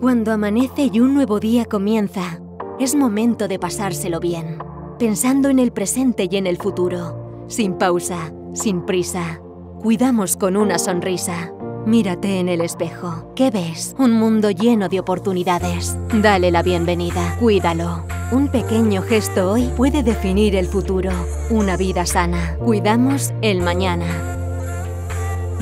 Cuando amanece y un nuevo día comienza, es momento de pasárselo bien, pensando en el presente y en el futuro, sin pausa, sin prisa. Cuidamos con una sonrisa. Mírate en el espejo. ¿Qué ves? Un mundo lleno de oportunidades. Dale la bienvenida. Cuídalo. Un pequeño gesto hoy puede definir el futuro. Una vida sana. Cuidamos el mañana.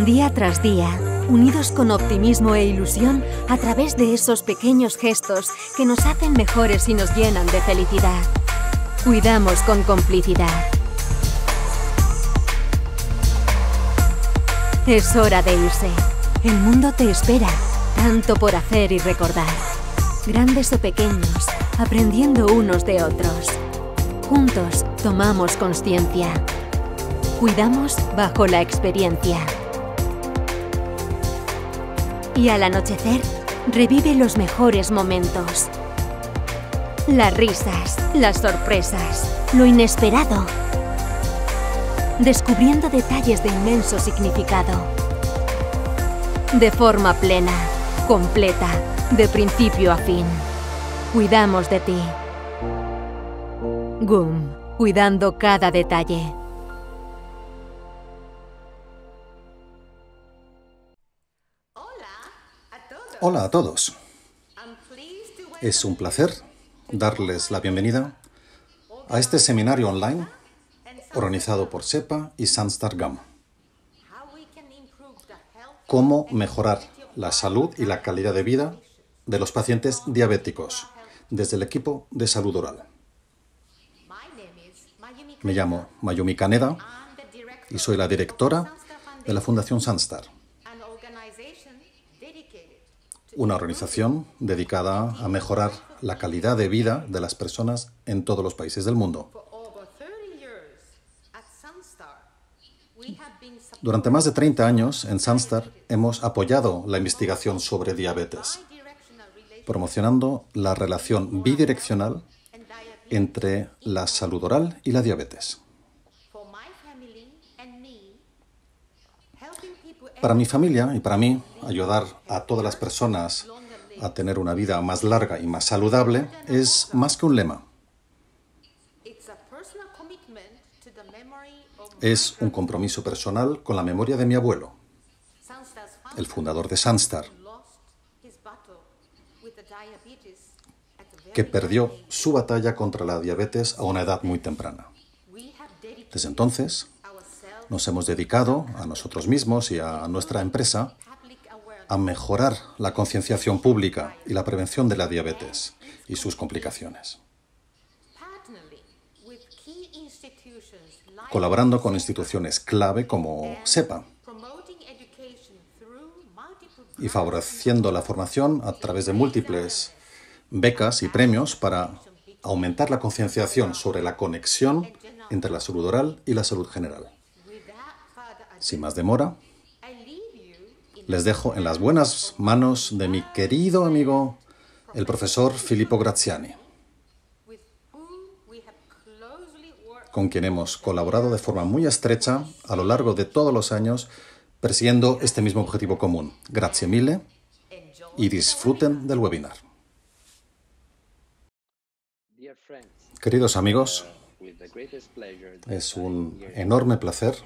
Día tras día, unidos con optimismo e ilusión a través de esos pequeños gestos que nos hacen mejores y nos llenan de felicidad. Cuidamos con complicidad. Es hora de irse. El mundo te espera, tanto por hacer y recordar. Grandes o pequeños, aprendiendo unos de otros. Juntos tomamos conciencia. Cuidamos bajo la experiencia. Y al anochecer, revive los mejores momentos. Las risas, las sorpresas, lo inesperado. Descubriendo detalles de inmenso significado. De forma plena, completa, de principio a fin. Cuidamos de ti. GUM, cuidando cada detalle. Hola a todos. Es un placer darles la bienvenida a este seminario online organizado por SEPA y Sunstar GAM. Cómo mejorar la salud y la calidad de vida de los pacientes diabéticos desde el equipo de salud oral. Me llamo Mayumi Kaneda y soy la directora de la Fundación Sunstar, una organización dedicada a mejorar la calidad de vida de las personas en todos los países del mundo. Durante más de 30 años en Sunstar hemos apoyado la investigación sobre diabetes, promocionando la relación bidireccional entre la salud oral y la diabetes. Para mi familia y para mí, ayudar a todas las personas a tener una vida más larga y más saludable es más que un lema. Es un compromiso personal con la memoria de mi abuelo, el fundador de Sunstar, que perdió su batalla contra la diabetes a una edad muy temprana. Desde entonces, nos hemos dedicado a nosotros mismos y a nuestra empresa a mejorar la concienciación pública y la prevención de la diabetes y sus complicaciones. Colaborando con instituciones clave como SEPA y favoreciendo la formación a través de múltiples becas y premios para aumentar la concienciación sobre la conexión entre la salud oral y la salud general. Sin más demora, les dejo en las buenas manos de mi querido amigo, el profesor Filippo Graziani, con quien hemos colaborado de forma muy estrecha a lo largo de todos los años persiguiendo este mismo objetivo común. Grazie mille y disfruten del webinar. Queridos amigos, es un enorme placer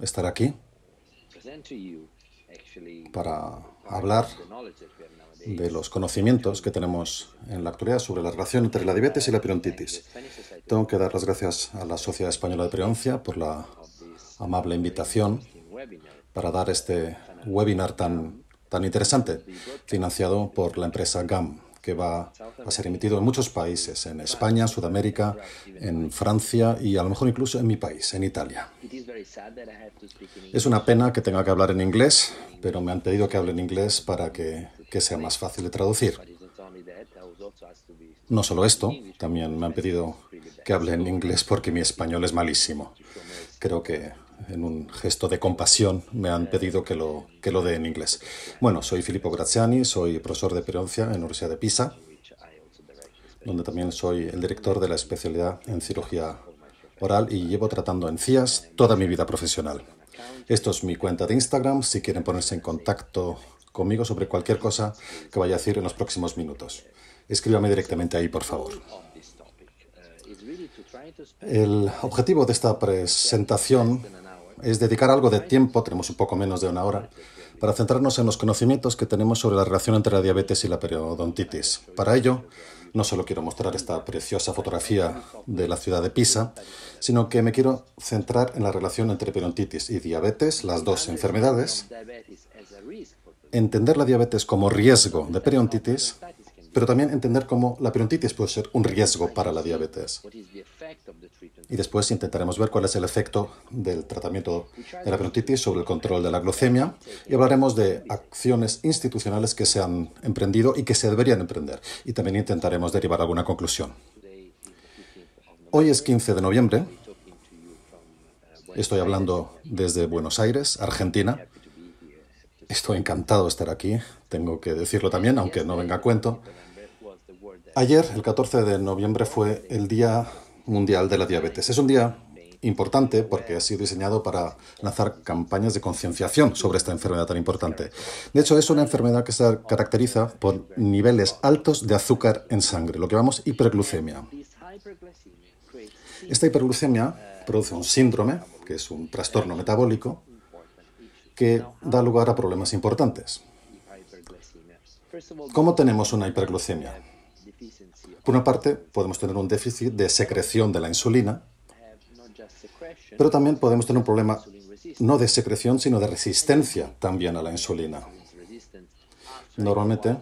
estar aquí para hablar de los conocimientos que tenemos en la actualidad sobre la relación entre la diabetes y la periodontitis. Tengo que dar las gracias a la Sociedad Española de Periodoncia por la amable invitación para dar este webinar tan, tan interesante, financiado por la empresa GAM, que va a ser emitido en muchos países, en España, Sudamérica, en Francia y a lo mejor incluso en mi país, en Italia. Es una pena que tenga que hablar en inglés, pero me han pedido que hable en inglés para que, que sea más fácil de traducir. No solo esto, también me han pedido que hable en inglés porque mi español es malísimo. Creo que en un gesto de compasión, me han pedido que lo, que lo dé en inglés. Bueno, soy Filippo Graziani, soy profesor de periodoncia en la Universidad de Pisa, donde también soy el director de la especialidad en cirugía oral y llevo tratando encías toda mi vida profesional. Esto es mi cuenta de Instagram, si quieren ponerse en contacto conmigo sobre cualquier cosa que vaya a decir en los próximos minutos. Escríbame directamente ahí, por favor. El objetivo de esta presentación es dedicar algo de tiempo, tenemos un poco menos de una hora, para centrarnos en los conocimientos que tenemos sobre la relación entre la diabetes y la periodontitis. Para ello, no solo quiero mostrar esta preciosa fotografía de la ciudad de Pisa, sino que me quiero centrar en la relación entre periodontitis y diabetes, las dos enfermedades, entender la diabetes como riesgo de periodontitis pero también entender cómo la periodontitis puede ser un riesgo para la diabetes. Y después intentaremos ver cuál es el efecto del tratamiento de la periodontitis sobre el control de la glucemia y hablaremos de acciones institucionales que se han emprendido y que se deberían emprender. Y también intentaremos derivar alguna conclusión. Hoy es 15 de noviembre. Estoy hablando desde Buenos Aires, Argentina. Estoy encantado de estar aquí, tengo que decirlo también, aunque no venga a cuento. Ayer, el 14 de noviembre, fue el Día Mundial de la Diabetes. Es un día importante porque ha sido diseñado para lanzar campañas de concienciación sobre esta enfermedad tan importante. De hecho, es una enfermedad que se caracteriza por niveles altos de azúcar en sangre, lo que llamamos hiperglucemia. Esta hiperglucemia produce un síndrome, que es un trastorno metabólico, que da lugar a problemas importantes. ¿Cómo tenemos una hiperglucemia? Por una parte, podemos tener un déficit de secreción de la insulina, pero también podemos tener un problema no de secreción, sino de resistencia también a la insulina. Normalmente,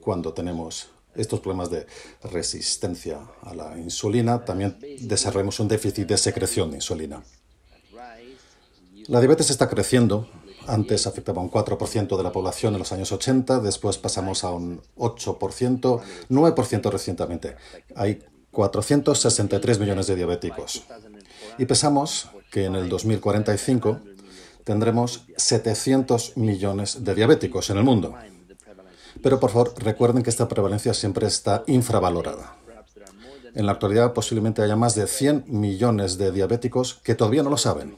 cuando tenemos estos problemas de resistencia a la insulina, también desarrollamos un déficit de secreción de insulina. La diabetes está creciendo antes afectaba un 4% de la población en los años 80, después pasamos a un 8%, 9% recientemente. Hay 463 millones de diabéticos. Y pensamos que en el 2045 tendremos 700 millones de diabéticos en el mundo. Pero por favor, recuerden que esta prevalencia siempre está infravalorada. En la actualidad posiblemente haya más de 100 millones de diabéticos que todavía no lo saben.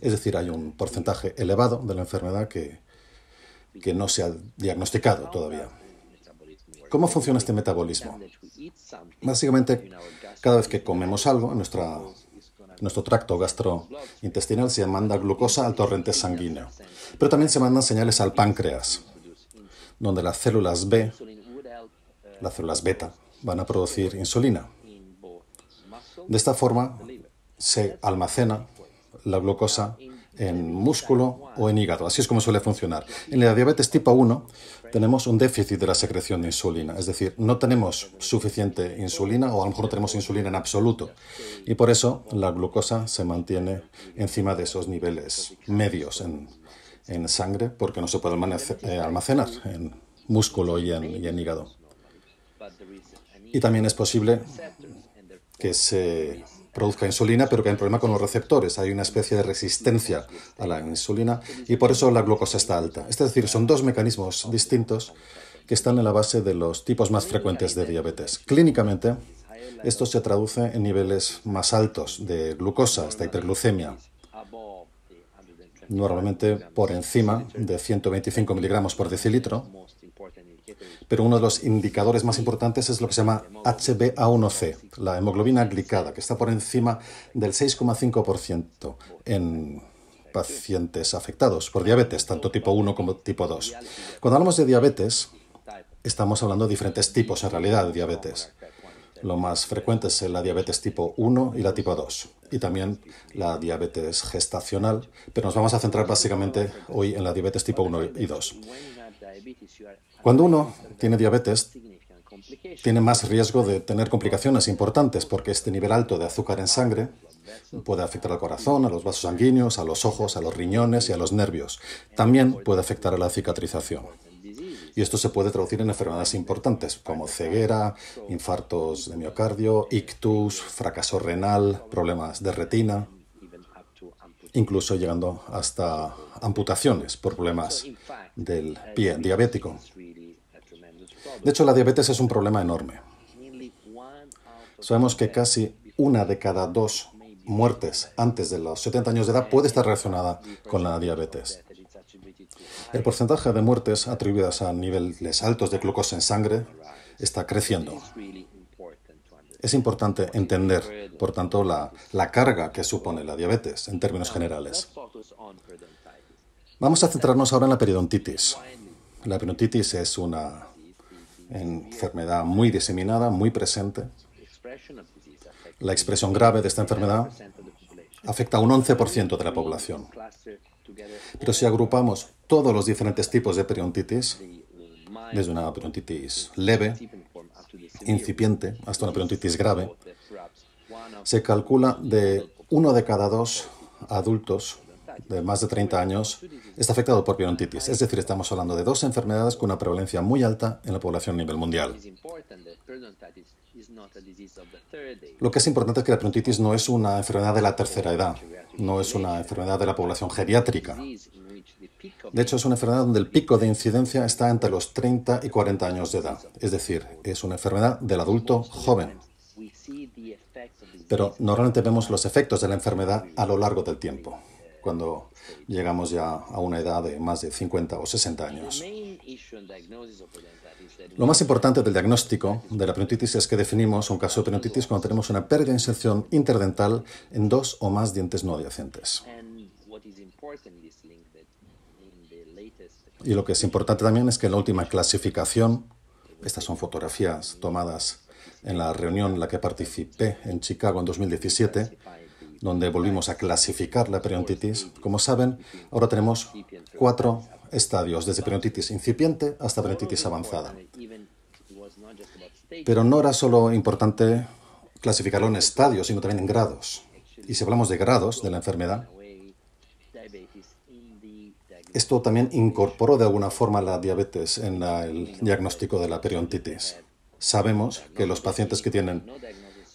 Es decir, hay un porcentaje elevado de la enfermedad que, que no se ha diagnosticado todavía. ¿Cómo funciona este metabolismo? Básicamente, cada vez que comemos algo, en nuestro tracto gastrointestinal se manda glucosa al torrente sanguíneo. Pero también se mandan señales al páncreas, donde las células B, las células beta, van a producir insulina. De esta forma se almacena la glucosa en músculo o en hígado. Así es como suele funcionar. En la diabetes tipo 1 tenemos un déficit de la secreción de insulina, es decir, no tenemos suficiente insulina o a lo mejor no tenemos insulina en absoluto. Y por eso la glucosa se mantiene encima de esos niveles medios en, en sangre porque no se puede eh, almacenar en músculo y en, y en hígado. Y también es posible que se produzca insulina, pero que hay un problema con los receptores. Hay una especie de resistencia a la insulina y por eso la glucosa está alta. Es decir, son dos mecanismos distintos que están en la base de los tipos más frecuentes de diabetes. Clínicamente, esto se traduce en niveles más altos de glucosa, esta hiperglucemia, normalmente por encima de 125 miligramos por decilitro, pero uno de los indicadores más importantes es lo que se llama HbA1c, la hemoglobina glicada, que está por encima del 6,5% en pacientes afectados por diabetes, tanto tipo 1 como tipo 2. Cuando hablamos de diabetes, estamos hablando de diferentes tipos en realidad de diabetes. Lo más frecuente es la diabetes tipo 1 y la tipo 2, y también la diabetes gestacional, pero nos vamos a centrar básicamente hoy en la diabetes tipo 1 y 2. Cuando uno tiene diabetes, tiene más riesgo de tener complicaciones importantes porque este nivel alto de azúcar en sangre puede afectar al corazón, a los vasos sanguíneos, a los ojos, a los riñones y a los nervios. También puede afectar a la cicatrización. Y esto se puede traducir en enfermedades importantes como ceguera, infartos de miocardio, ictus, fracaso renal, problemas de retina, incluso llegando hasta amputaciones por problemas del pie diabético. De hecho, la diabetes es un problema enorme. Sabemos que casi una de cada dos muertes antes de los 70 años de edad puede estar relacionada con la diabetes. El porcentaje de muertes atribuidas a niveles altos de glucosa en sangre está creciendo. Es importante entender, por tanto, la, la, carga que supone la diabetes en términos generales. Vamos a centrarnos ahora en la periodontitis. La periodontitis es una enfermedad muy diseminada, muy presente. La expresión grave de esta enfermedad afecta a un 11% de la población. Pero si agrupamos todos los diferentes tipos de periodontitis, desde una periodontitis leve, incipiente, hasta una periodontitis grave, se calcula de uno de cada dos adultos de más de 30 años está afectado por periodontitis. Es decir, estamos hablando de dos enfermedades con una prevalencia muy alta en la población a nivel mundial. Lo que es importante es que la periodontitis no es una enfermedad de la tercera edad, no es una enfermedad de la población geriátrica. De hecho, es una enfermedad donde el pico de incidencia está entre los 30 y 40 años de edad. Es decir, es una enfermedad del adulto joven. Pero normalmente vemos los efectos de la enfermedad a lo largo del tiempo cuando llegamos ya a una edad de más de 50 o 60 años. Lo más importante del diagnóstico de la periodontitis es que definimos un caso de periodontitis cuando tenemos una pérdida de inserción interdental en dos o más dientes no adyacentes. Y lo que es importante también es que en la última clasificación, estas son fotografías tomadas en la reunión en la que participé en Chicago en 2017, donde volvimos a clasificar la periodontitis. Como saben, ahora tenemos cuatro estadios, desde periodontitis incipiente hasta periodontitis avanzada. Pero no era solo importante clasificarlo en estadios, sino también en grados. Y si hablamos de grados de la enfermedad, esto también incorporó de alguna forma la diabetes en el diagnóstico de la periodontitis. Sabemos que los pacientes que tienen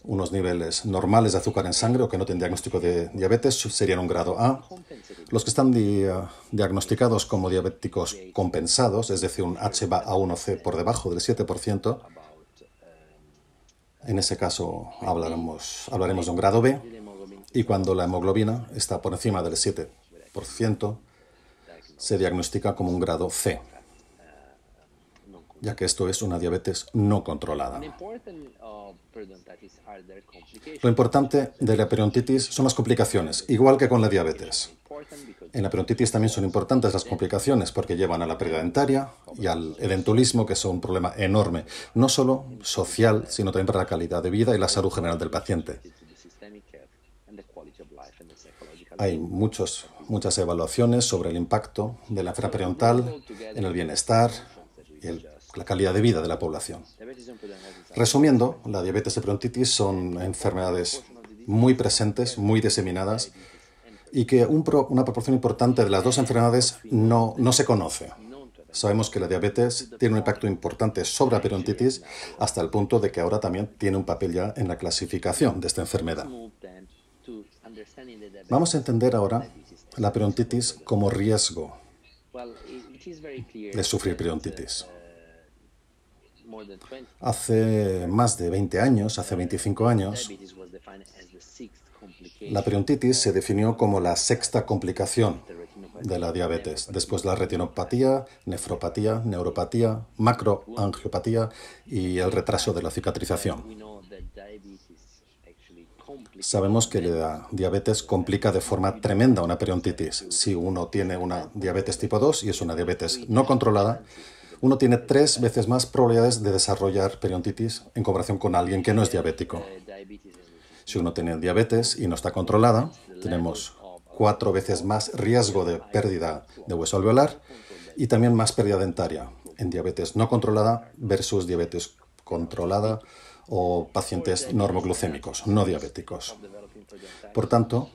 unos niveles normales de azúcar en sangre o que no tienen diagnóstico de diabetes serían un grado A. Los que están diagnosticados como diabéticos compensados, es decir, un HbA1c por debajo del 7%, en ese caso hablaremos, hablaremos de un grado B. Y cuando la hemoglobina está por encima del 7%, se diagnostica como un grado C ya que esto es una diabetes no controlada. Lo importante de la periodontitis son las complicaciones, igual que con la diabetes. En la periodontitis también son importantes las complicaciones porque llevan a la pérdida dentaria y al edentulismo, que es un problema enorme, no solo social, sino también para la calidad de vida y la salud general del paciente. Hay muchos, muchas evaluaciones sobre el impacto de la enfermedad periodontal en el bienestar y el la calidad de vida de la población. Resumiendo, la diabetes y periodontitis son enfermedades muy presentes, muy diseminadas y que una proporción importante de las dos enfermedades no, no se conoce. Sabemos que la diabetes tiene un impacto importante sobre la periodontitis hasta el punto de que ahora también tiene un papel ya en la clasificación de esta enfermedad. Vamos a entender ahora la periodontitis como riesgo de sufrir periodontitis. Hace más de 20 años, hace 25 años, la periodontitis se definió como la sexta complicación de la diabetes, después la retinopatía, nefropatía, neuropatía, macroangiopatía y el retraso de la cicatrización. Sabemos que la diabetes complica de forma tremenda una periodontitis. Si uno tiene una diabetes tipo 2 y es una diabetes no controlada, uno tiene tres veces más probabilidades de desarrollar periodontitis en comparación con alguien que no es diabético. Si uno tiene diabetes y no está controlada, tenemos cuatro veces más riesgo de pérdida de hueso alveolar y también más pérdida dentaria en diabetes no controlada versus diabetes controlada o pacientes normoglucémicos, no diabéticos. Por tanto,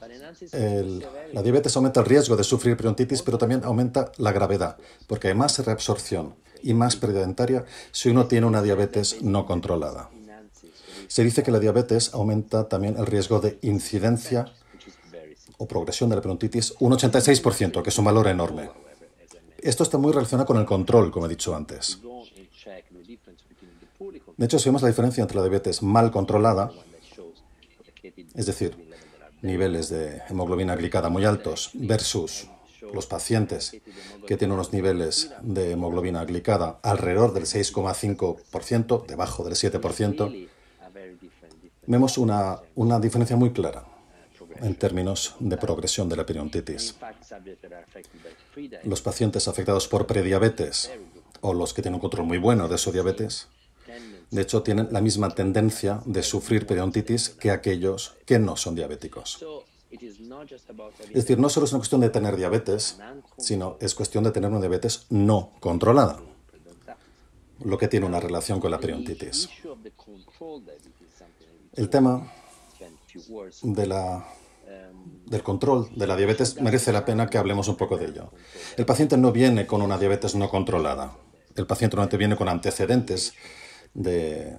la diabetes aumenta el riesgo de sufrir periodontitis, pero también aumenta la gravedad, porque hay más reabsorción y más pérdida dentaria si uno tiene una diabetes no controlada. Se dice que la diabetes aumenta también el riesgo de incidencia o progresión de la periodontitis un 86%, que es un valor enorme. Esto está muy relacionado con el control, como he dicho antes. De hecho, si vemos la diferencia entre la diabetes mal controlada, es decir, niveles de hemoglobina glicada muy altos versus los pacientes que tienen unos niveles de hemoglobina glicada alrededor del 6,5%, debajo del 7%, vemos una, una diferencia muy clara en términos de progresión de la periodontitis. Los pacientes afectados por prediabetes o los que tienen un control muy bueno de su diabetes, de hecho, tienen la misma tendencia de sufrir periodontitis que aquellos que no son diabéticos. Es decir, no solo es una cuestión de tener diabetes, sino es cuestión de tener una diabetes no controlada, lo que tiene una relación con la periodontitis. El tema de la, del control de la diabetes merece la pena que hablemos un poco de ello. El paciente no viene con una diabetes no controlada. El paciente normalmente viene con antecedentes de,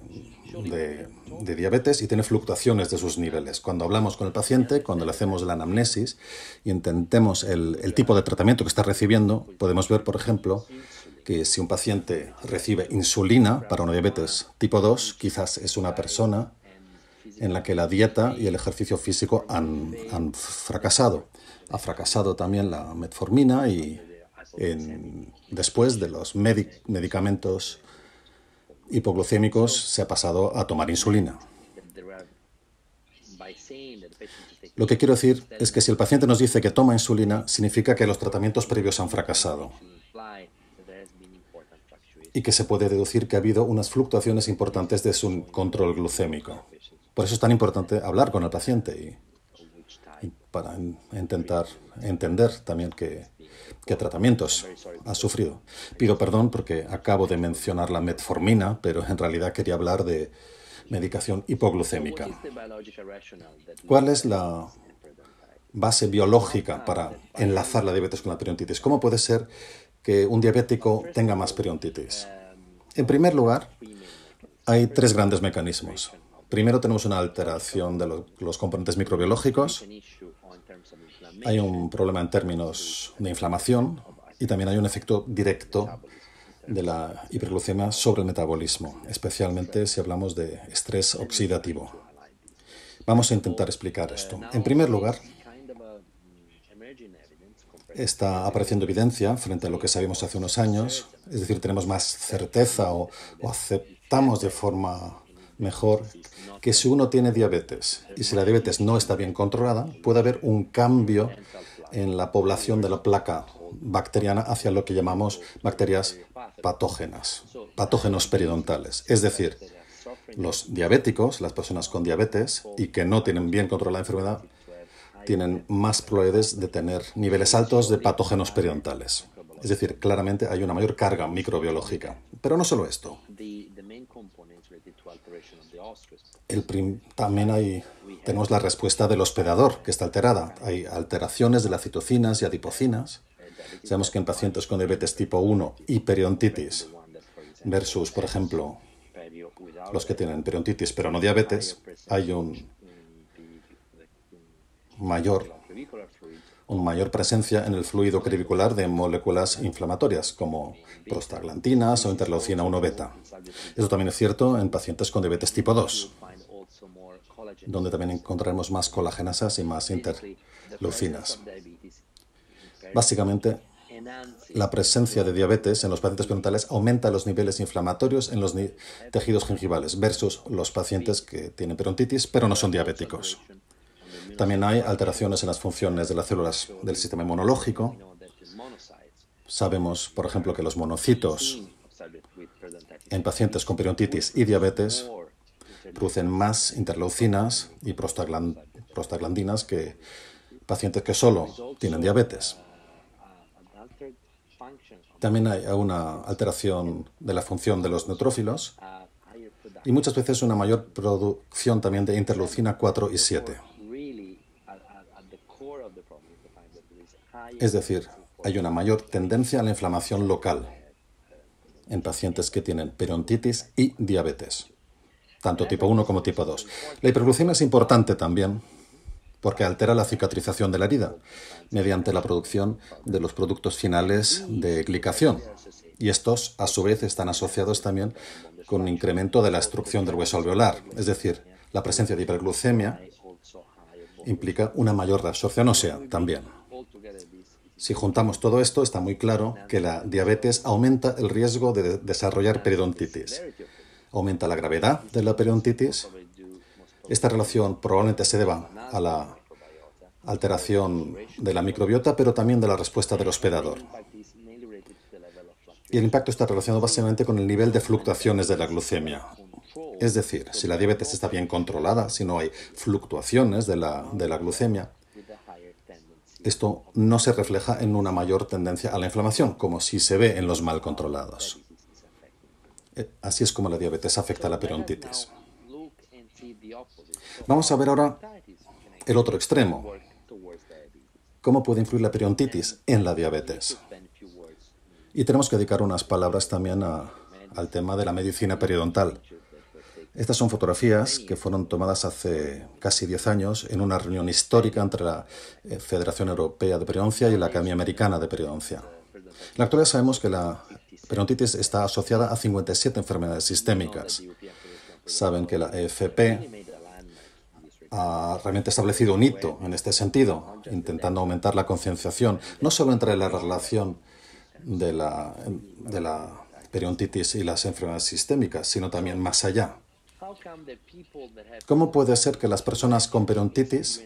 de, diabetes y tiene fluctuaciones de sus niveles. Cuando hablamos con el paciente, cuando le hacemos la anamnesis y intentemos el, el tipo de tratamiento que está recibiendo, podemos ver, por ejemplo, que si un paciente recibe insulina para una diabetes tipo 2, quizás es una persona en la que la dieta y el ejercicio físico han, han fracasado. Ha fracasado también la metformina y después de los medicamentos hipoglucémicos se ha pasado a tomar insulina. Lo que quiero decir es que si el paciente nos dice que toma insulina, significa que los tratamientos previos han fracasado y que se puede deducir que ha habido unas fluctuaciones importantes de su control glucémico. Por eso es tan importante hablar con el paciente y, para intentar entender también qué, qué tratamientos ha sufrido. Pido perdón porque acabo de mencionar la metformina, pero en realidad quería hablar de medicación hipoglucémica. ¿Cuál es la base biológica para enlazar la diabetes con la periodontitis? ¿Cómo puede ser que un diabético tenga más periodontitis? En primer lugar, hay tres grandes mecanismos. Primero tenemos una alteración de los componentes microbiológicos. Hay un problema en términos de inflamación y también hay un efecto directo de la hiperglucemia sobre el metabolismo, especialmente si hablamos de estrés oxidativo. Vamos a intentar explicar esto. En primer lugar, está apareciendo evidencia frente a lo que sabíamos hace unos años, es decir, tenemos más certeza o, o aceptamos de forma mejor que si uno tiene diabetes y si la diabetes no está bien controlada, puede haber un cambio en la población de la placa bacteriana hacia lo que llamamos bacterias patógenas, patógenos periodontales. Es decir, los diabéticos, las personas con diabetes y que no tienen bien controlada la enfermedad, tienen más probabilidades de tener niveles altos de patógenos periodontales. Es decir, claramente hay una mayor carga microbiológica. Pero no solo esto. El también hay, tenemos la respuesta del hospedador, que está alterada. Hay alteraciones de las citocinas y adipocinas. Sabemos que en pacientes con diabetes tipo 1 y periodontitis versus, por ejemplo, los que tienen periodontitis pero no diabetes, hay un mayor una mayor presencia en el fluido crevicular de moléculas inflamatorias como prostaglandinas o interleucina 1 beta. Eso también es cierto en pacientes con diabetes tipo 2, donde también encontraremos más colágenasas y más interleucinas. Básicamente, la presencia de diabetes en los pacientes periodontitis aumenta los niveles inflamatorios en los tejidos gingivales versus los pacientes que tienen perontitis pero no son diabéticos. También hay alteraciones en las funciones de las células del sistema inmunológico. Sabemos, por ejemplo, que los monocitos en pacientes con periodontitis y diabetes producen más interleucinas y prostaglandinas que pacientes que solo tienen diabetes. También hay una alteración de la función de los neutrófilos y muchas veces una mayor producción también de interleucina 4 y 7. Es decir, hay una mayor tendencia a la inflamación local en pacientes que tienen perontitis y diabetes, tanto tipo 1 como tipo 2. La hiperglucemia es importante también porque altera la cicatrización de la herida mediante la producción de los productos finales de glicación. Y estos, a su vez, están asociados también con un incremento de la destrucción del hueso alveolar. Es decir, la presencia de hiperglucemia implica una mayor reabsorción ósea también. Si juntamos todo esto, está muy claro que la diabetes aumenta el riesgo de desarrollar periodontitis. Aumenta la gravedad de la periodontitis. Esta relación probablemente se deba a la alteración de la microbiota, pero también de la respuesta del hospedador. Y el impacto está relacionado básicamente con el nivel de fluctuaciones de la glucemia. Es decir, si la diabetes está bien controlada, si no hay fluctuaciones de la, de la glucemia, esto no se refleja en una mayor tendencia a la inflamación, como si se ve en los mal controlados. Así es como la diabetes afecta a la periodontitis. Vamos a ver ahora el otro extremo, ¿Cómo puede influir la periodontitis en la diabetes? Y tenemos que dedicar unas palabras también al tema de la medicina periodontal. Estas son fotografías que fueron tomadas hace casi 10 años en una reunión histórica entre la eh, Federación Europea de Periodoncia y la Academia Americana de Periodoncia. En la actualidad sabemos que la periodontitis está asociada a 57 enfermedades sistémicas. Saben que la EFP ha realmente establecido un hito en este sentido, intentando aumentar la concienciación, no solo entre la relación de la, de y las enfermedades sistémicas, sino también más allá. ¿Cómo puede ser que las personas con periodontitis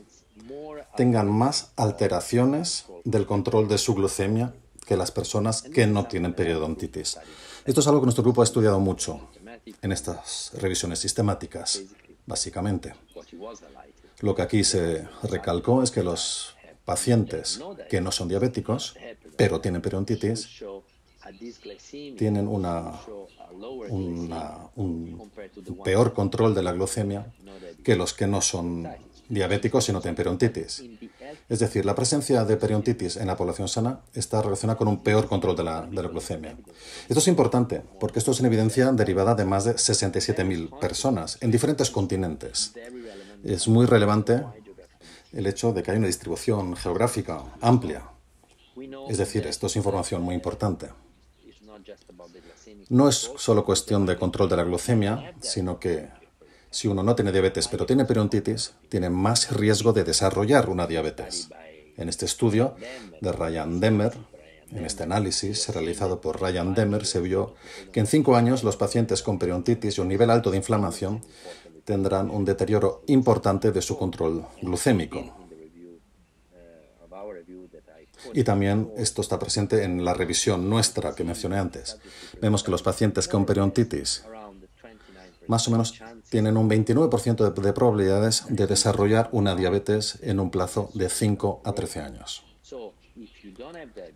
tengan más alteraciones del control de su glucemia que las personas que no tienen periodontitis? Esto es algo que nuestro grupo ha estudiado mucho en estas revisiones sistemáticas, básicamente. Lo que aquí se recalcó es que los pacientes que no son diabéticos, pero tienen periodontitis, tienen una, un peor control de la glucemia que los que no son diabéticos tienen periodontitis. Es decir, la presencia de periodontitis en la población sana está relacionada con un peor control de la, de la glucemia. Esto es importante porque esto es una evidencia derivada de más de 67.000 personas en diferentes continentes es muy relevante el hecho de que hay una distribución geográfica amplia. Es decir, esto es información muy importante. No es solo cuestión de control de la glucemia, sino que si uno no tiene diabetes pero tiene periodontitis, tiene más riesgo de desarrollar una diabetes. En este estudio de Ryan Demer, en este análisis realizado por Ryan Demer, se vio que en cinco años los pacientes con periodontitis y un nivel alto de inflamación tendrán un deterioro importante de su control glucémico. Y también esto está presente en la revisión nuestra que mencioné antes. Vemos que los pacientes con periodontitis más o menos tienen un 29% de, probabilidades de desarrollar una diabetes en un plazo de 5 a 13 años.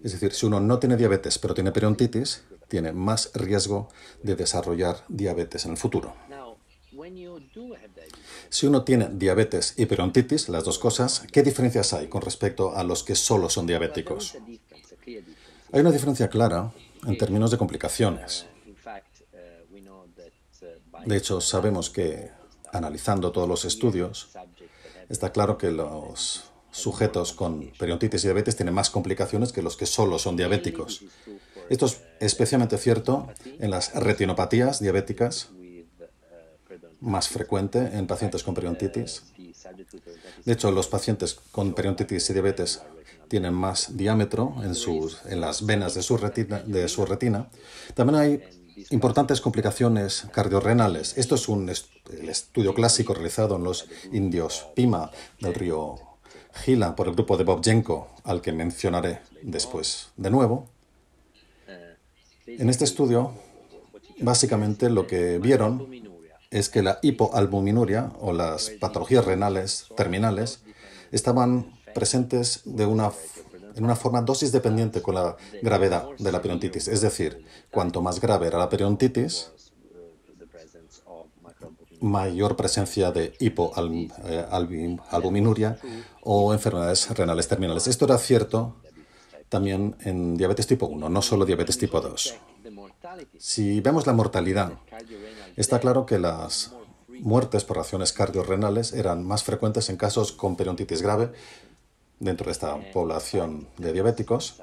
Es decir, si uno no tiene diabetes pero tiene periodontitis, tiene más riesgo de desarrollar diabetes en el futuro. Si uno tiene diabetes y periodontitis, las dos cosas, ¿qué diferencias hay con respecto a los que solo son diabéticos? Hay una diferencia clara en términos de complicaciones. De hecho, sabemos que analizando todos los estudios, está claro que los sujetos con periodontitis y diabetes tienen más complicaciones que los que solo son diabéticos. Esto es especialmente cierto en las retinopatías diabéticas, más frecuente en pacientes con periodontitis. De hecho, los pacientes con periodontitis y diabetes tienen más diámetro en, sus, en las venas de su, retina, de su retina. También hay importantes complicaciones cardiorrenales. Esto es un el estudio clásico realizado en los indios Pima del río Gila por el grupo de Bob Jenko, al que mencionaré después de nuevo. En este estudio, básicamente lo que vieron es que la hipoalbuminuria o las patologías renales terminales estaban presentes de una, en una forma dosis dependiente con la gravedad de la periodontitis. Es decir, cuanto más grave era la periodontitis, mayor presencia de hipoalbuminuria o enfermedades renales terminales. Esto era cierto también en diabetes tipo 1, no solo diabetes tipo 2. Si vemos la mortalidad, está claro que las muertes por razones cardiorrenales eran más frecuentes en casos con periodontitis grave dentro de esta población de diabéticos.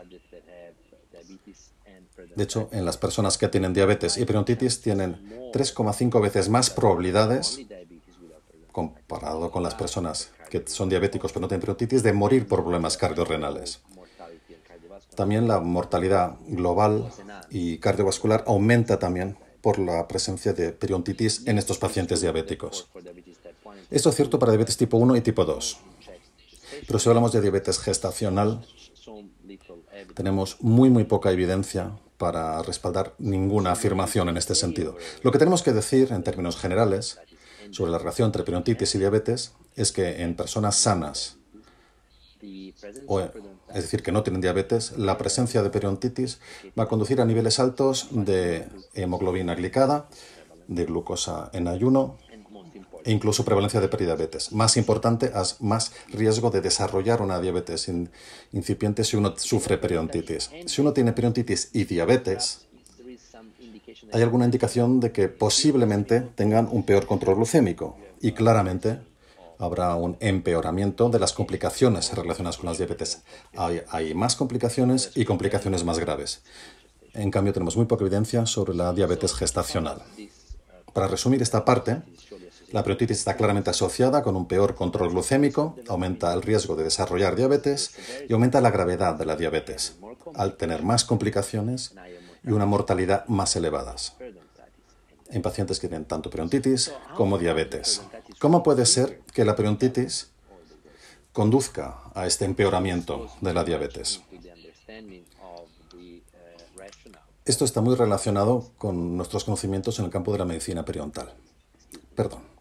De hecho, en las personas que tienen diabetes y periodontitis tienen 3,5 veces más probabilidades comparado con las personas que son diabéticos pero no tienen periodontitis de morir por problemas cardiorrenales. También la mortalidad global y cardiovascular aumenta también por la presencia de periodontitis en estos pacientes diabéticos. Esto es cierto para diabetes tipo 1 y tipo 2. Pero si hablamos de diabetes gestacional, tenemos muy, muy poca evidencia para respaldar ninguna afirmación en este sentido. Lo que tenemos que decir en términos generales sobre la relación entre periodontitis y diabetes es que en personas sanas, es decir, que no tienen diabetes, la presencia de periodontitis va a conducir a niveles altos de hemoglobina glicada, de glucosa en ayuno e incluso prevalencia de prediabetes. Más importante, más riesgo de desarrollar una diabetes incipiente si uno sufre periodontitis. Si uno tiene periodontitis y diabetes, hay alguna indicación de que posiblemente tengan un peor control glucémico y claramente habrá un empeoramiento de las complicaciones relacionadas con las diabetes. Hay, hay, más complicaciones y complicaciones más graves. En cambio, tenemos muy poca evidencia sobre la diabetes gestacional. Para resumir esta parte, la periodontitis está claramente asociada con un peor control glucémico, aumenta el riesgo de desarrollar diabetes y aumenta la gravedad de la diabetes, al tener más complicaciones y una mortalidad más elevadas en pacientes que tienen tanto periodontitis como diabetes. ¿Cómo puede ser que la periodontitis conduzca a este empeoramiento de la diabetes? Esto está muy relacionado con nuestros conocimientos en el campo de la medicina periodontal. Perdón.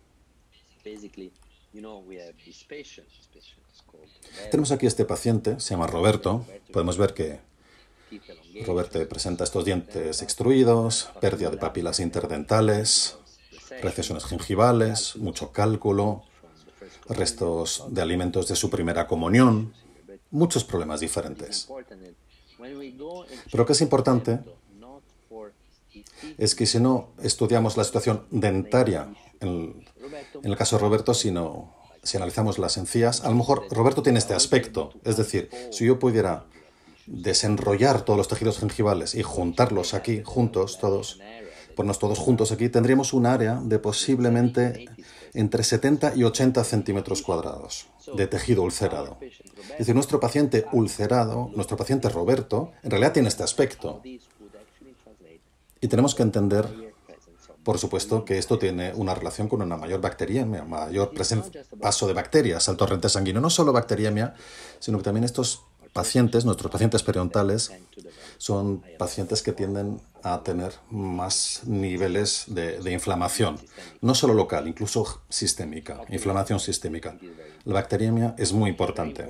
Tenemos aquí este paciente, se llama Roberto. Podemos ver que Roberto presenta estos dientes extruidos, pérdida de papilas interdentales, recesiones gingivales, mucho cálculo, restos de alimentos de su primera comunión, muchos problemas diferentes. Pero que es importante es que si no estudiamos la situación dentaria en, el caso de Roberto, si, no, si analizamos las encías, a lo mejor Roberto tiene este aspecto. Es decir, si yo pudiera desenrollar todos los tejidos gingivales y juntarlos aquí, juntos, todos, ponernos todos juntos aquí, tendríamos un área de posiblemente entre 70 y 80 centímetros cuadrados de tejido ulcerado. Es decir, nuestro paciente ulcerado, nuestro paciente Roberto, en realidad tiene este aspecto. Y tenemos que entender por supuesto que esto tiene una relación con una mayor bacteriemia, mayor paso de bacterias al torrente sanguíneo. No solo bacteriemia, sino que también estos pacientes, nuestros pacientes periodontales, son pacientes que tienden a tener más niveles de, de, inflamación, no solo local, incluso sistémica, inflamación sistémica. La bacteriemia es muy importante.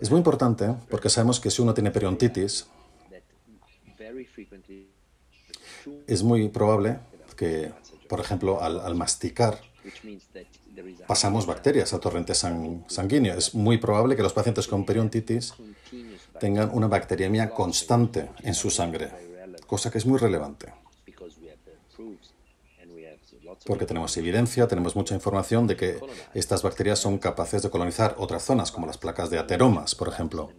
Es muy importante porque sabemos que si uno tiene periodontitis, es muy probable que, por ejemplo, al, masticar, pasamos bacterias al torrente sanguíneo. Es muy probable que los pacientes con periodontitis tengan una bacteriemia constante en su sangre, cosa que es muy relevante. Porque tenemos evidencia, tenemos mucha información de que estas bacterias son capaces de colonizar otras zonas, como las placas de ateromas, por ejemplo.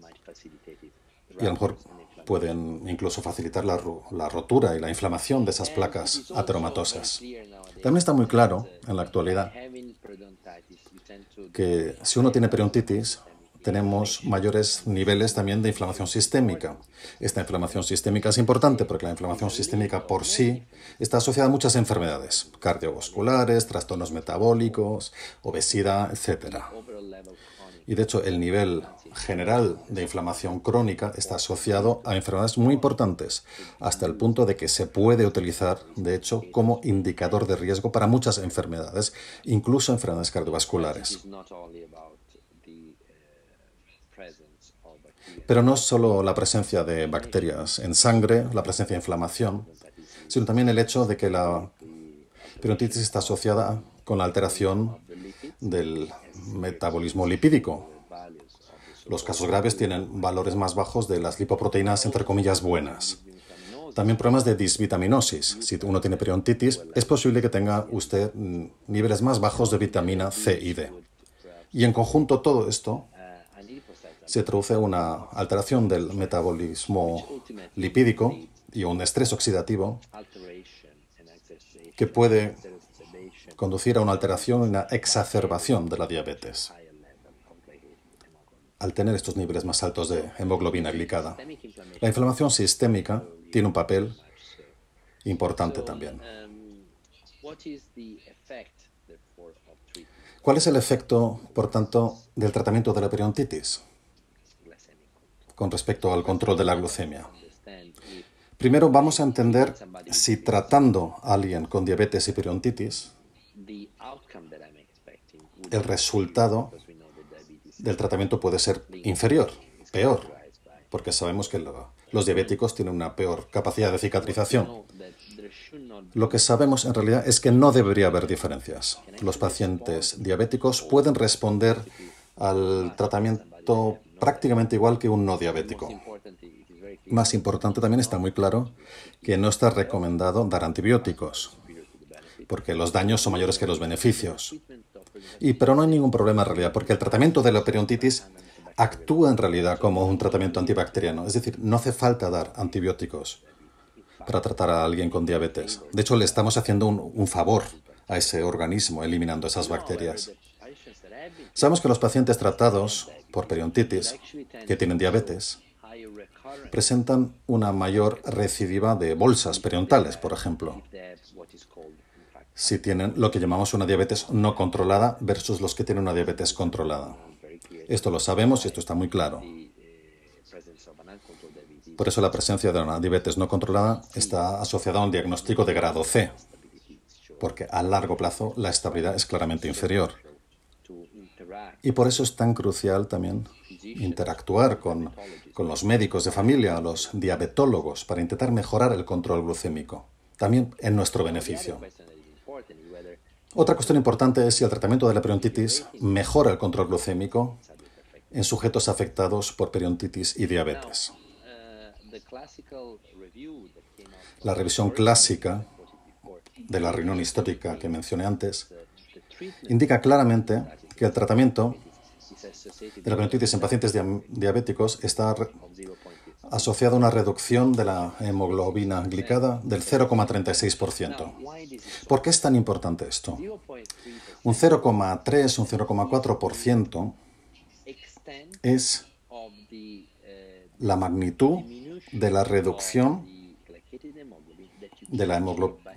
Y a lo mejor pueden incluso facilitar la, rotura y la inflamación de esas placas ateromatosas. También está muy claro en la actualidad que si uno tiene periodontitis, tenemos mayores niveles también de inflamación sistémica. Esta inflamación sistémica es importante porque la inflamación sistémica por sí está asociada a muchas enfermedades cardiovasculares, trastornos metabólicos, obesidad, etc. Y de hecho, el nivel general de inflamación crónica está asociado a enfermedades muy importantes, hasta el punto de que se puede utilizar, de hecho, como indicador de riesgo para muchas enfermedades, incluso enfermedades cardiovasculares. Pero no solo la presencia de bacterias en sangre, la presencia de inflamación, sino también el hecho de que la periodontitis está asociada con la alteración del metabolismo lipídico. Los casos graves tienen valores más bajos de las lipoproteínas, entre comillas, buenas. También problemas de disvitaminosis. Si uno tiene periodontitis, es posible que tenga usted mm, niveles más bajos de vitamina C y D. Y en conjunto todo esto se traduce una alteración del metabolismo lipídico y un estrés oxidativo que puede conducir a una alteración y una exacerbación de la diabetes al tener estos niveles más altos de hemoglobina glicada. La inflamación sistémica tiene un papel importante también. ¿Cuál es el efecto, por tanto, del tratamiento de la periodontitis con respecto al control de la glucemia? Primero vamos a entender si tratando a alguien con diabetes y periodontitis, el resultado del tratamiento puede ser inferior, peor, porque sabemos que los diabéticos tienen una peor capacidad de cicatrización. Lo que sabemos en realidad es que no debería haber diferencias. Los pacientes diabéticos pueden responder al tratamiento prácticamente igual que un no diabético. Más importante también está muy claro que no está recomendado dar antibióticos, porque los daños son mayores que los beneficios. Y, pero no hay ningún problema en realidad, porque el tratamiento de la periodontitis actúa en realidad como un tratamiento antibacteriano. Es decir, no hace falta dar antibióticos para tratar a alguien con diabetes. De hecho, le estamos haciendo un, favor a ese organismo eliminando esas bacterias. Sabemos que los pacientes tratados por periodontitis que tienen diabetes presentan una mayor recidiva de bolsas periodontales, por ejemplo, si tienen lo que llamamos una diabetes no controlada versus los que tienen una diabetes controlada. Esto lo sabemos y esto está muy claro. Por eso la presencia de una diabetes no controlada está asociada a un diagnóstico de grado C, porque a largo plazo la estabilidad es claramente inferior. Y por eso es tan crucial también interactuar con, los médicos de familia, los diabetólogos, para intentar mejorar el control glucémico, también en nuestro beneficio. Otra cuestión importante es si el tratamiento de la periodontitis mejora el control glucémico en sujetos afectados por periodontitis y diabetes. La revisión clásica de la reunión histórica que mencioné antes indica claramente que el tratamiento de la periodontitis en pacientes diabéticos está asociado a una reducción de la hemoglobina glicada del 0,36%. ¿Por qué es tan importante esto? Un 0,3, un 0,4% es la magnitud de la reducción de la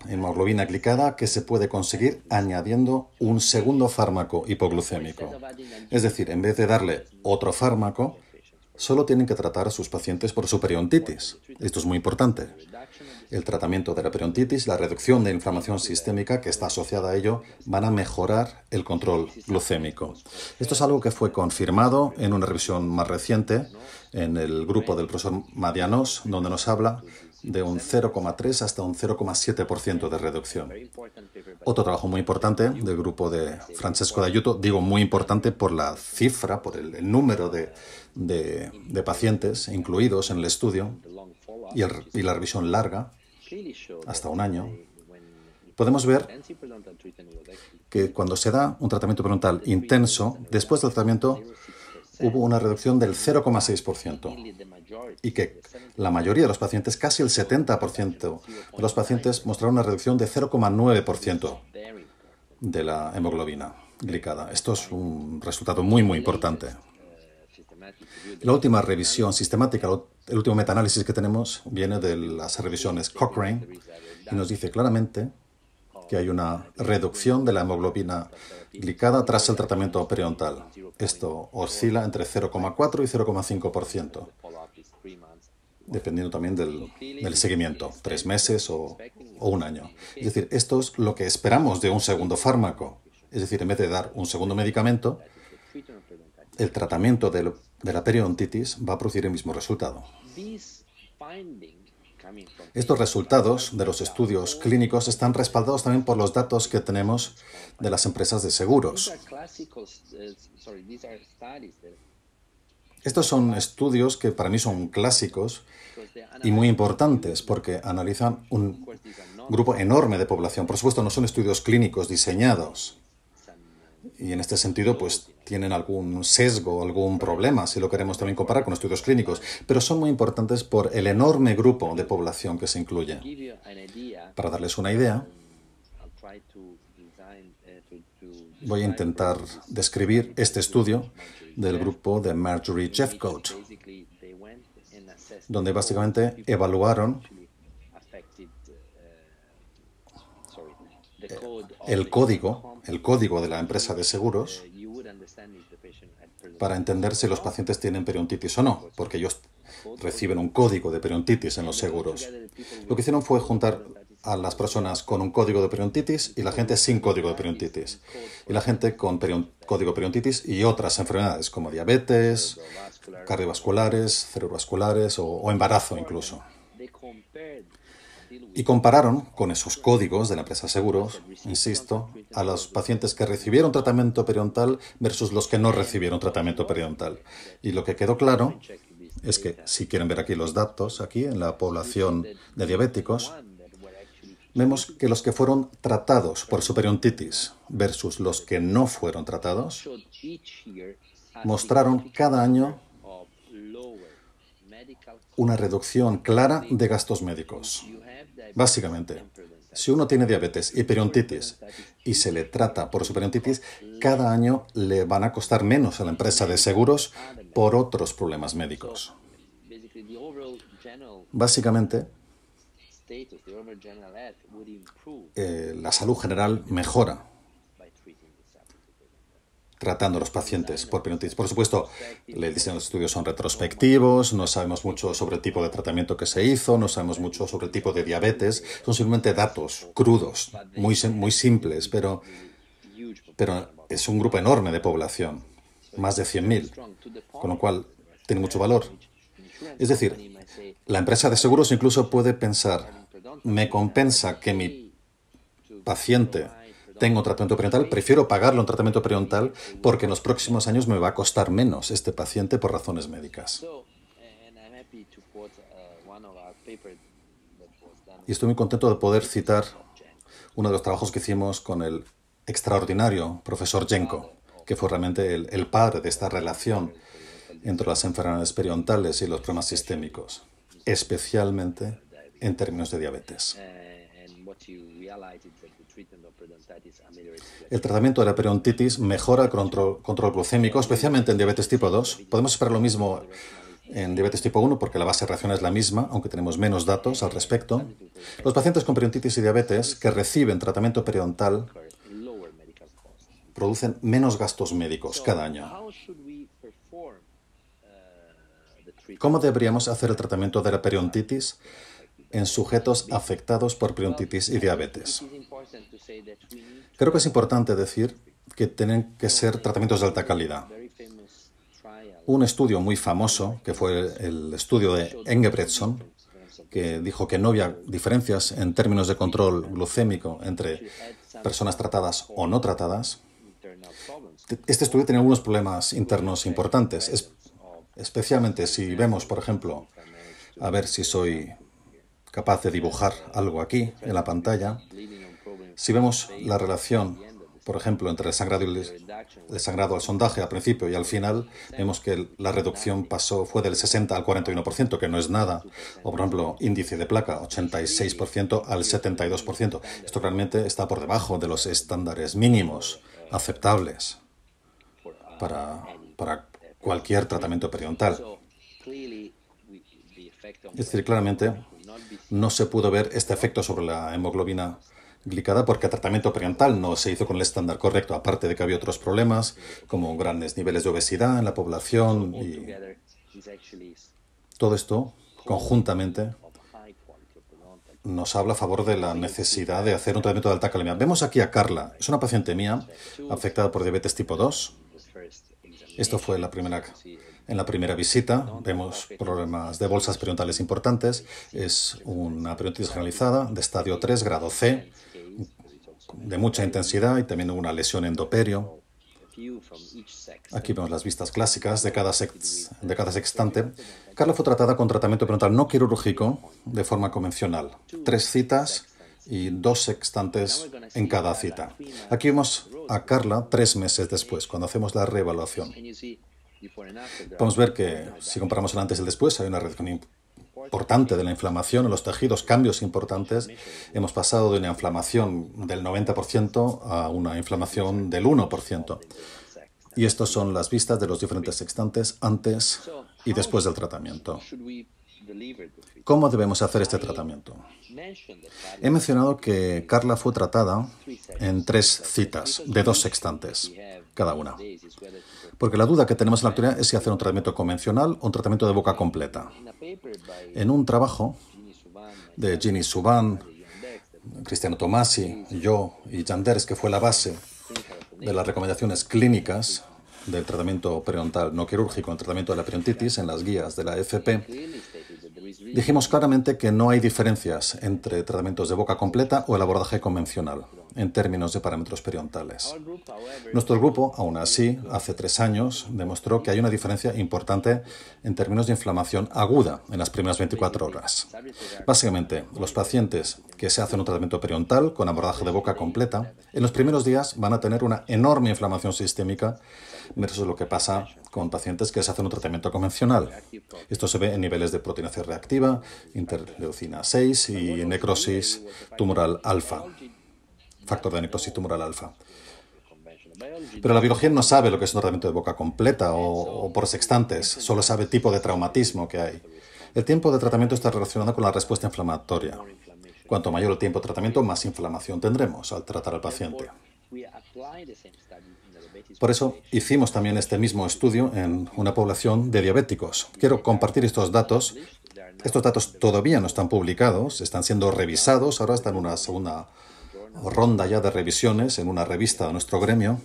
hemoglobina glicada que se puede conseguir añadiendo un segundo fármaco hipoglucémico. Es decir, en vez de darle otro fármaco, solo tienen que tratar a sus pacientes por su periodontitis. Esto es muy importante. El tratamiento de la periodontitis, la reducción de inflamación sistémica que está asociada a ello, van a mejorar el control glucémico. Esto es algo que fue confirmado en una revisión más reciente en el grupo del profesor Madianos, donde nos habla de un 0,3 hasta un 0,7% de reducción. Otro trabajo muy importante del grupo de Francesco de Ayuto, digo muy importante por la cifra, por el, número de, de, pacientes incluidos en el estudio y, y la revisión larga, hasta un año, podemos ver que cuando se da un tratamiento periodontal intenso, después del tratamiento hubo una reducción del 0,6% y que la mayoría de los pacientes, casi el 70% de los pacientes mostraron una reducción de 0,9% de la hemoglobina glicada. Esto es un resultado muy, muy importante. La última revisión sistemática, el último metaanálisis que tenemos viene de las revisiones Cochrane y nos dice claramente que hay una reducción de la hemoglobina glicada tras el tratamiento periodontal. Esto oscila entre 0,4 y 0,5%, dependiendo también del, seguimiento, tres meses o, un año. Es decir, esto es lo que esperamos de un segundo fármaco. Es decir, en vez de dar un segundo medicamento, el tratamiento de, de la periodontitis va a producir el mismo resultado. Estos resultados de los estudios clínicos están respaldados también por los datos que tenemos de las empresas de seguros. Estos son estudios que para mí son clásicos y muy importantes porque analizan un grupo enorme de población. Por supuesto, no son estudios clínicos diseñados y en este sentido pues tienen algún sesgo, algún problema, si lo queremos también comparar con estudios clínicos, pero son muy importantes por el enorme grupo de población que se incluye. Para darles una idea, voy a intentar describir este estudio del grupo de Marjorie Jeffcoat, donde básicamente evaluaron el código, el código de la empresa de seguros para entender si los pacientes tienen periodontitis o no, porque ellos reciben un código de periodontitis en los seguros. Lo que hicieron fue juntar a las personas con un código de periodontitis y la gente sin código de periodontitis. Y la gente con código de periodontitis y otras enfermedades como diabetes, cardiovasculares, cerebrovasculares o embarazo incluso y compararon con esos códigos de la empresa seguros, insisto, a los pacientes que recibieron tratamiento periodontal versus los que no recibieron tratamiento periodontal. Y lo que quedó claro es que, si quieren ver aquí los datos, aquí en la población de diabéticos, vemos que los que fueron tratados por su periodontitis versus los que no fueron tratados, mostraron cada año una reducción clara de gastos médicos. Básicamente, si uno tiene diabetes y periodontitis y se le trata por su periodontitis, cada año le van a costar menos a la empresa de seguros por otros problemas médicos. Básicamente, eh, la salud general mejora tratando a los pacientes por periodontitis. Por supuesto, le dicen los estudios son retrospectivos, no sabemos mucho sobre el tipo de tratamiento que se hizo, no sabemos mucho sobre el tipo de diabetes, son simplemente datos crudos, muy, muy simples, pero, pero es un grupo enorme de población, más de 100.000, con lo cual tiene mucho valor. Es decir, la empresa de seguros incluso puede pensar, me compensa que mi paciente tengo tratamiento periodontal, prefiero pagarle un tratamiento periodontal porque en los próximos años me va a costar menos este paciente por razones médicas. Y estoy muy contento de poder citar uno de los trabajos que hicimos con el extraordinario profesor Jenko, que fue realmente el, el padre de esta relación entre las enfermedades periodontales y los problemas sistémicos, especialmente en términos de diabetes. El tratamiento de la periodontitis mejora el control, glucémico, especialmente en diabetes tipo 2. Podemos esperar lo mismo en diabetes tipo 1 porque la base de reacción es la misma, aunque tenemos menos datos al respecto. Los pacientes con periodontitis y diabetes que reciben tratamiento periodontal producen menos gastos médicos cada año. ¿Cómo deberíamos hacer el tratamiento de la periodontitis en sujetos afectados por periodontitis y diabetes? Creo que es importante decir que tienen que ser tratamientos de alta calidad. Un estudio muy famoso, que fue el estudio de Engebretson, que dijo que no había diferencias en términos de control glucémico entre personas tratadas o no tratadas. Este estudio tenía algunos problemas internos importantes, especialmente si vemos, por ejemplo, a ver si soy capaz de dibujar algo aquí en la pantalla. Si vemos la relación, por ejemplo, entre el sangrado, y el, sangrado al sondaje al principio y al final, vemos que la reducción pasó, fue del 60 al 41%, que no es nada. O, por ejemplo, índice de placa, 86% al 72%. Esto realmente está por debajo de los estándares mínimos aceptables para, para cualquier tratamiento periodontal. Es decir, claramente no se pudo ver este efecto sobre la hemoglobina glicada porque el tratamiento periodontal no se hizo con el estándar correcto, aparte de que había otros problemas como grandes niveles de obesidad en la población y todo esto conjuntamente nos habla a favor de la necesidad de hacer un tratamiento de alta calidad. Vemos aquí a Carla, es una paciente mía afectada por diabetes tipo 2. Esto fue la primera en la primera visita vemos problemas de bolsas periodontales importantes. Es una periodontitis generalizada de estadio 3, grado C, de mucha intensidad y también una lesión endoperio. Aquí vemos las vistas clásicas de cada, de cada sextante. Carla fue tratada con tratamiento periodontal no quirúrgico de forma convencional. Tres citas y dos sextantes en cada cita. Aquí vemos a Carla tres meses después, cuando hacemos la reevaluación. Podemos ver que si comparamos el antes y el después hay una reducción importante de la inflamación en los tejidos, cambios importantes. Hemos pasado de una inflamación del 90% a una inflamación del 1%. Y estas son las vistas de los diferentes sextantes antes y después del tratamiento. ¿Cómo debemos hacer este tratamiento? He mencionado que Carla fue tratada en tres citas de dos sextantes cada una. Porque la duda que tenemos en la actualidad es si hacer un tratamiento convencional o un tratamiento de boca completa. En un trabajo de Ginny Suban, Cristiano Tomasi, yo y Janders, que fue la base de las recomendaciones clínicas del tratamiento periodontal no quirúrgico en tratamiento de la periodontitis en las guías de la FP, Dijimos claramente que no hay diferencias entre tratamientos de boca completa o el abordaje convencional en términos de parámetros periodontales. Nuestro grupo, aún así, hace tres años, demostró que hay una diferencia importante en términos de inflamación aguda en las primeras 24 horas. Básicamente, los pacientes que se hacen un tratamiento periodontal con abordaje de boca completa, en los primeros días van a tener una enorme inflamación sistémica versus lo que pasa con pacientes que se hacen un tratamiento convencional. Esto se ve en niveles de proteína C reactiva, interleucina 6 y necrosis tumoral alfa, factor de necrosis tumoral alfa. Pero la biología no sabe lo que es un tratamiento de boca completa o, o por sextantes, solo sabe tipo de traumatismo que hay. El tiempo de tratamiento está relacionado con la respuesta inflamatoria. Cuanto mayor el tiempo de tratamiento, más inflamación tendremos al tratar al paciente. Por eso hicimos también este mismo estudio en una población de diabéticos. Quiero compartir estos datos. Estos datos todavía no están publicados, están siendo revisados, ahora están en una segunda ronda ya de revisiones en una revista de nuestro gremio,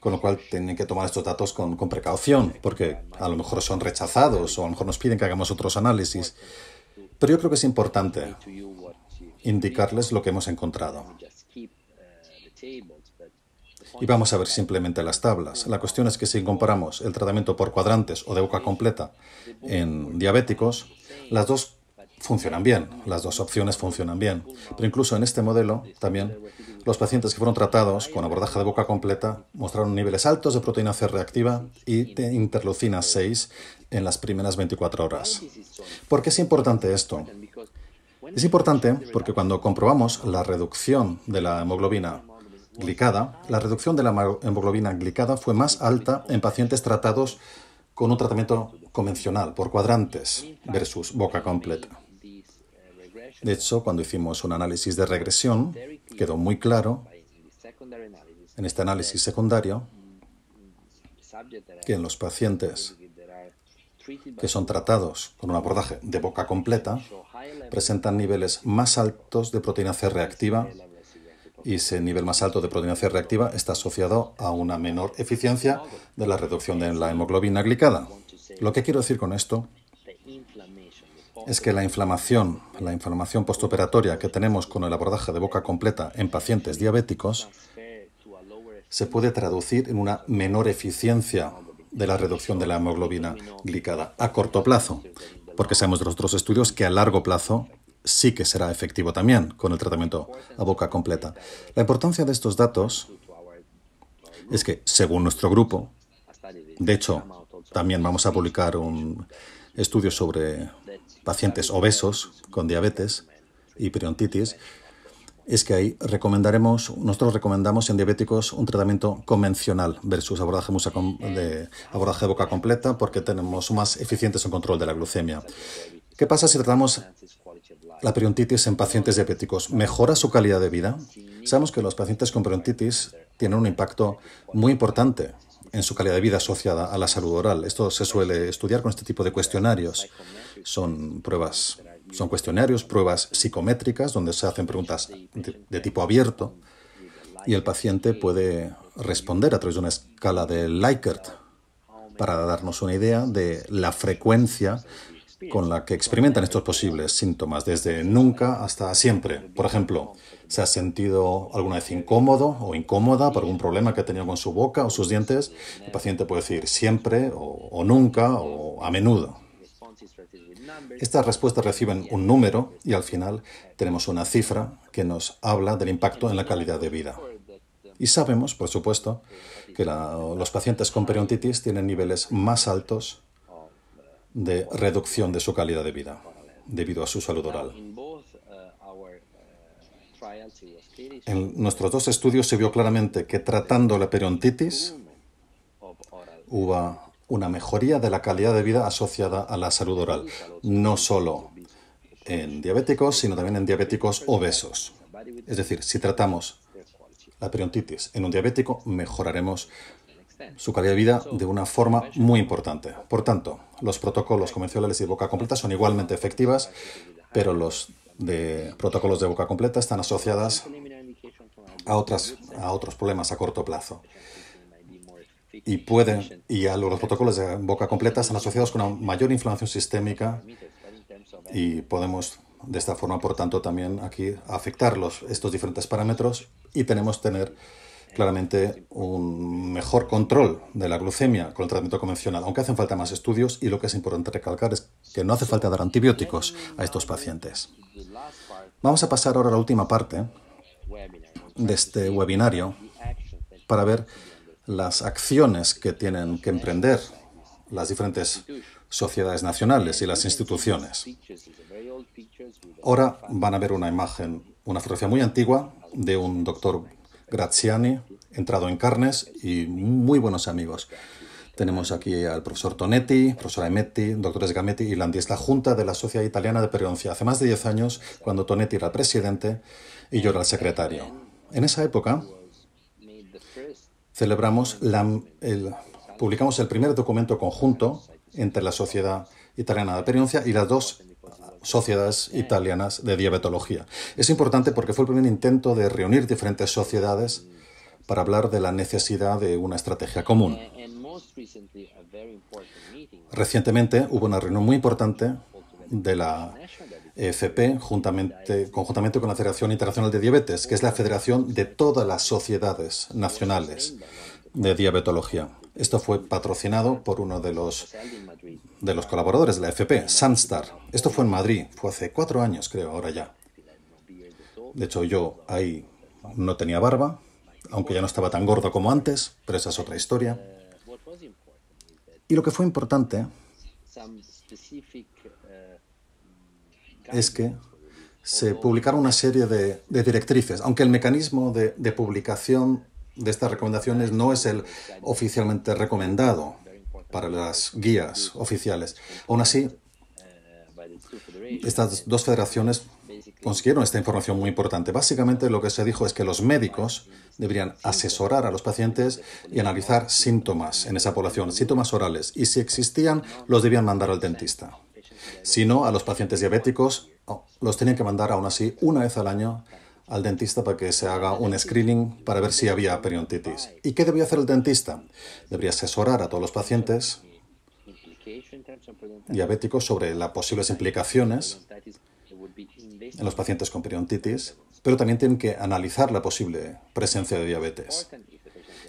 con lo cual tienen que tomar estos datos con, con precaución, porque a lo mejor son rechazados o a lo mejor nos piden que hagamos otros análisis. Pero yo creo que es importante indicarles lo que hemos encontrado. Y vamos a ver simplemente las tablas. La cuestión es que si comparamos el tratamiento por cuadrantes o de boca completa en diabéticos, las dos funcionan bien, las dos opciones funcionan bien. Pero incluso en este modelo también los pacientes que fueron tratados con abordaje de boca completa mostraron niveles altos de proteína C reactiva y de interleucina 6 en las primeras 24 horas. ¿Por qué es importante esto? Es importante porque cuando comprobamos la reducción de la hemoglobina glicada, la reducción de la hemoglobina glicada fue más alta en pacientes tratados con un tratamiento convencional por cuadrantes versus boca completa. De hecho, cuando hicimos un análisis de regresión, quedó muy claro en este análisis secundario que en los pacientes que son tratados con un abordaje de boca completa presentan niveles más altos de proteína C reactiva y ese nivel más alto de proteína C reactiva está asociado a una menor eficiencia de la reducción de la hemoglobina glicada. Lo que quiero decir con esto es que la inflamación, la inflamación postoperatoria que tenemos con el abordaje de boca completa en pacientes diabéticos se puede traducir en una menor eficiencia de la reducción de la hemoglobina glicada a corto plazo, porque sabemos de los otros estudios que a largo plazo sí que será efectivo también con el tratamiento a boca completa. La importancia de estos datos es que, según nuestro grupo, de hecho, también vamos a publicar un estudio sobre pacientes obesos con diabetes y periodontitis, es que ahí recomendaremos, nosotros recomendamos en diabéticos un tratamiento convencional versus abordaje, de, abordaje de boca completa porque tenemos más eficientes en control de la glucemia. ¿Qué pasa si tratamos la periodontitis en pacientes diabéticos mejora su calidad de vida? Sabemos que los pacientes con periodontitis tienen un impacto muy importante en su calidad de vida asociada a la salud oral. Esto se suele estudiar con este tipo de cuestionarios. Son pruebas, son cuestionarios, pruebas psicométricas donde se hacen preguntas de, de tipo abierto y el paciente puede responder a través de una escala de Likert para darnos una idea de la frecuencia con la que experimentan estos posibles síntomas, desde nunca hasta siempre. Por ejemplo, ¿se ha sentido alguna vez incómodo o incómoda por algún problema que ha tenido con su boca o sus dientes? El paciente puede decir siempre o, nunca o a menudo. Estas respuestas reciben un número y al final tenemos una cifra que nos habla del impacto en la calidad de vida. Y sabemos, por supuesto, que los pacientes con periodontitis tienen niveles más altos de reducción de su calidad de vida debido a su salud oral. En nuestros dos estudios se vio claramente que tratando la periodontitis hubo una mejoría de la calidad de vida asociada a la salud oral, no solo en diabéticos, sino también en diabéticos obesos. Es decir, si tratamos la periodontitis en un diabético, mejoraremos su calidad de vida de una forma muy importante. Por tanto, los protocolos convencionales de boca completa son igualmente efectivas, pero los de protocolos de boca completa están asociadas a, otras, a otros problemas a corto plazo. Y pueden, y a los protocolos de boca completa están asociados con una mayor inflamación sistémica y podemos de esta forma, por tanto, también aquí afectar estos diferentes parámetros y tenemos tener claramente un mejor control de la glucemia con el tratamiento convencional, aunque hacen falta más estudios y lo que es importante recalcar es que no hace falta dar antibióticos a estos pacientes. Vamos a pasar ahora a la última parte de este webinario para ver las acciones que tienen que emprender las diferentes sociedades nacionales y las instituciones. Ahora van a ver una imagen, una fotografía muy antigua de un doctor Graziani, entrado en carnes y muy buenos amigos. Tenemos aquí al profesor Tonetti, profesora Emetti, doctores Gametti y Landi. Es la junta de la Sociedad Italiana de Periodoncia. Hace más de 10 años, cuando Tonetti era presidente y yo era el secretario. En esa época, celebramos el, publicamos el primer documento conjunto entre la Sociedad Italiana de Periodoncia y las dos sociedades italianas de diabetología. Es importante porque fue el primer intento de reunir diferentes sociedades para hablar de la necesidad de una estrategia común. Recientemente hubo una reunión muy importante de la EFP juntamente, conjuntamente con la Federación Internacional de Diabetes, que es la federación de todas las sociedades nacionales de diabetología. Esto fue patrocinado por uno de los, de los colaboradores de la FP, Sunstar. Esto fue en Madrid, fue hace cuatro años, creo, ahora ya. De hecho, yo ahí no tenía barba, aunque ya no estaba tan gordo como antes, pero esa es otra historia. Y lo que fue importante es que se publicaron una serie de, directrices, aunque el mecanismo de, de publicación de estas recomendaciones no es el oficialmente recomendado para las guías oficiales. Aún así, estas dos federaciones consiguieron esta información muy importante. Básicamente lo que se dijo es que los médicos deberían asesorar a los pacientes y analizar síntomas en esa población, síntomas orales, y si existían, los debían mandar al dentista. Si no, a los pacientes diabéticos oh, los tenían que mandar aún así una vez al año al dentista para que se haga un screening para ver si había periodontitis. ¿Y qué debía hacer el dentista? Debería asesorar a todos los pacientes diabéticos sobre las posibles implicaciones en los pacientes con periodontitis, pero también tienen que analizar la posible presencia de diabetes.